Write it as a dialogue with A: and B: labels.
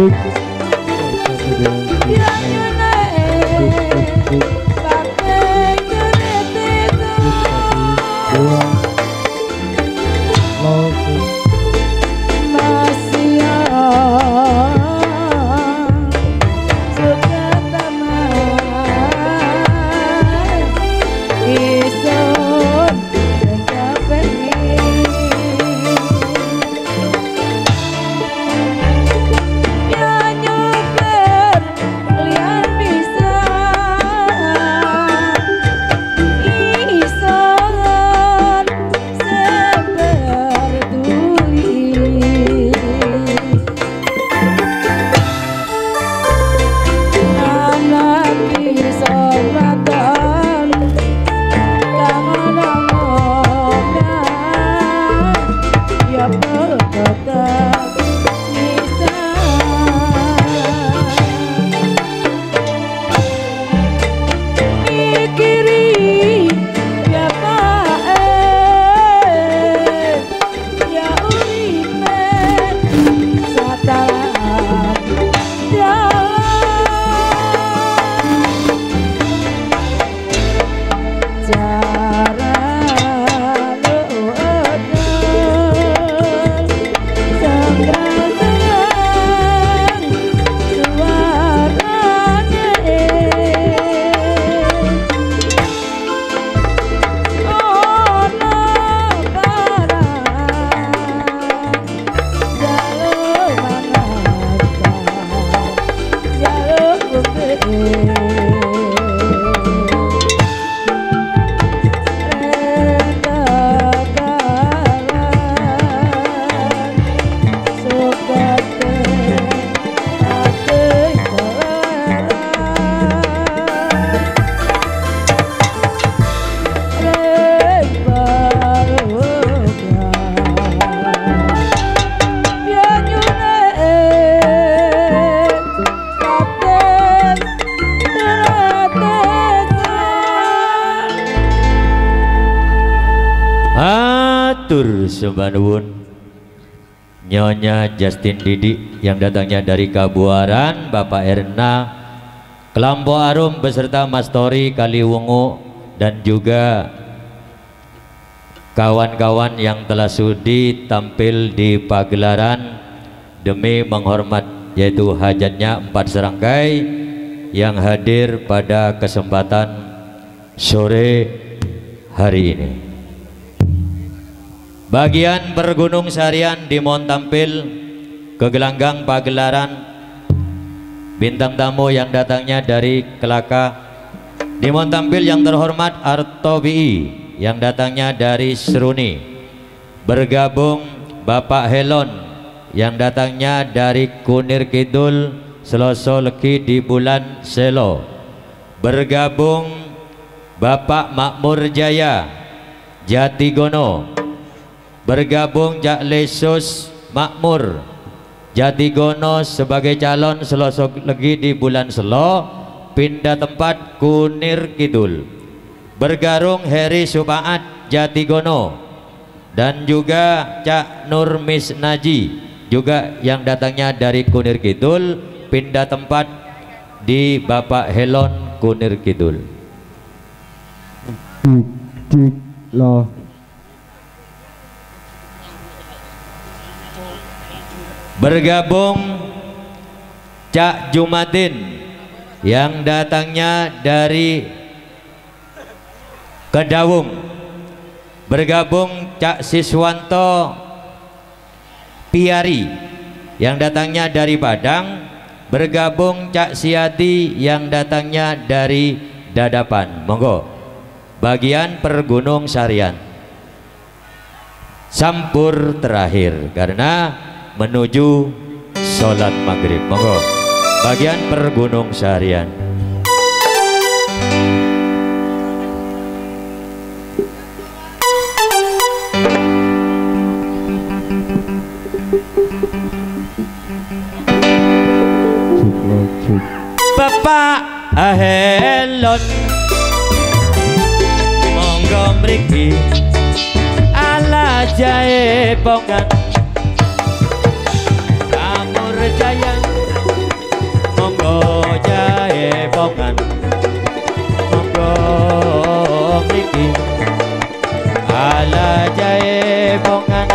A: Take Matur Nyonya Justin Didi yang datangnya dari Kabuaran, Bapak Erna, Kelampo Arum beserta Mas Tori Kaliwungu dan juga kawan-kawan yang telah sudi tampil di pagelaran demi menghormat yaitu hajatnya empat serangkai yang hadir pada kesempatan sore hari ini. Bagian bergunung seharian di Mon tampil ke gelanggang pagelaran bintang tamu yang datangnya dari Kelaka. Di Mon tampil yang terhormat Arto BI yang datangnya dari Seruni. Bergabung Bapak Helon yang datangnya dari Kunir Kidul Seloso Leki di bulan Selo. Bergabung Bapak Makmur Jaya Jatigono bergabung Jak Lesus Makmur. Jatigono sebagai calon selosok lagi di bulan Selo pindah tempat Kunir Kidul. Bergarung Heri Supaat Jatigono dan juga Cak Nur Misnaji juga yang datangnya dari Kunir Kidul pindah tempat di Bapak Helon Kunir Kidul.
B: Loh
A: bergabung Cak Jumadin yang datangnya dari Kedawung. Bergabung Cak Siswanto Piari yang datangnya dari Padang. Bergabung Cak Siati yang datangnya dari Dadapan. Monggo. Bagian pergunung Sarian sampur terakhir karena menuju sholat maghrib. Monggo. Bagian pergunung seharian. Bapak Ahelon Monggo mriki jahe pongan, Kamur jayang Monggo jahe pongan, Monggo mriki. Ala jahe bongan